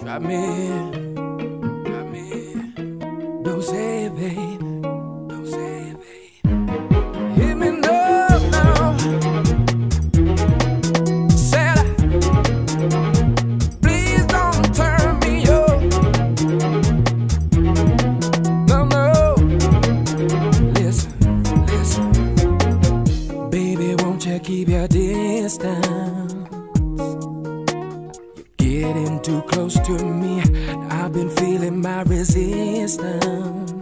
Try me, too close to me. I've been feeling my resistance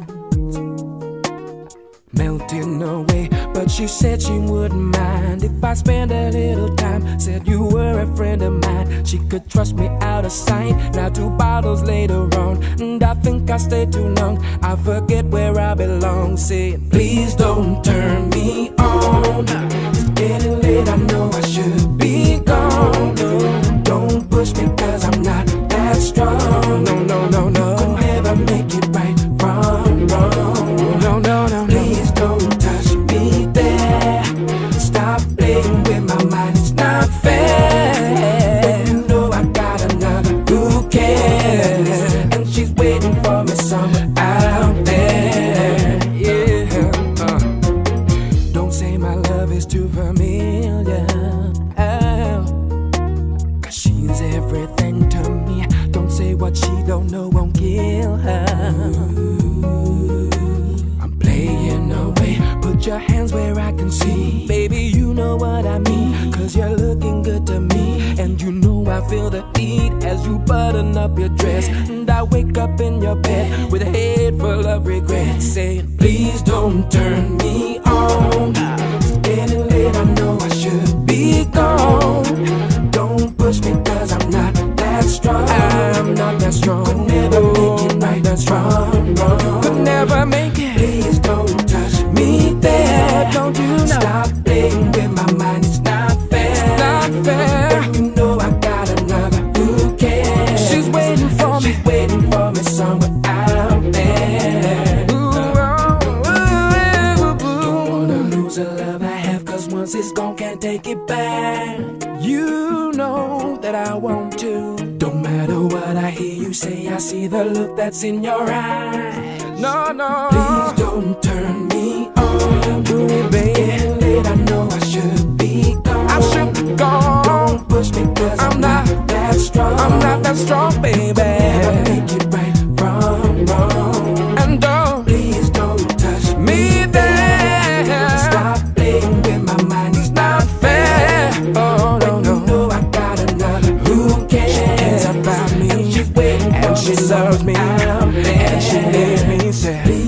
melting away. But she said she wouldn't mind if I spend a little time. Said you were a friend of mine. She could trust me out of sight. Now two bottles later on, and I think I stayed too long. I forget where I belong. Saying please don't turn me on. It's getting late. I know too familiar. Oh. She's everything to me. Don't say what she don't know won't kill her. I'm playing away. Put your hands where I can see. Baby, you know what I mean. Cause you're looking good to me. And you know I feel the heat as you button up your dress. And I wake up in your bed with a head full of regret. Saying, please don't turn me I'm that strong. Never make it right, that strong. Could once it's gone, can't take it back. You know that I want to. Don't matter what I hear you say, I see the look that's in your eyes. No, no. Please don't turn me on. Do baby. Getting I know I should be gone. I should be gone. Don't push me, cause I'm, I'm not that strong. I'm not that strong, baby. Loves me. And she leaves me sad.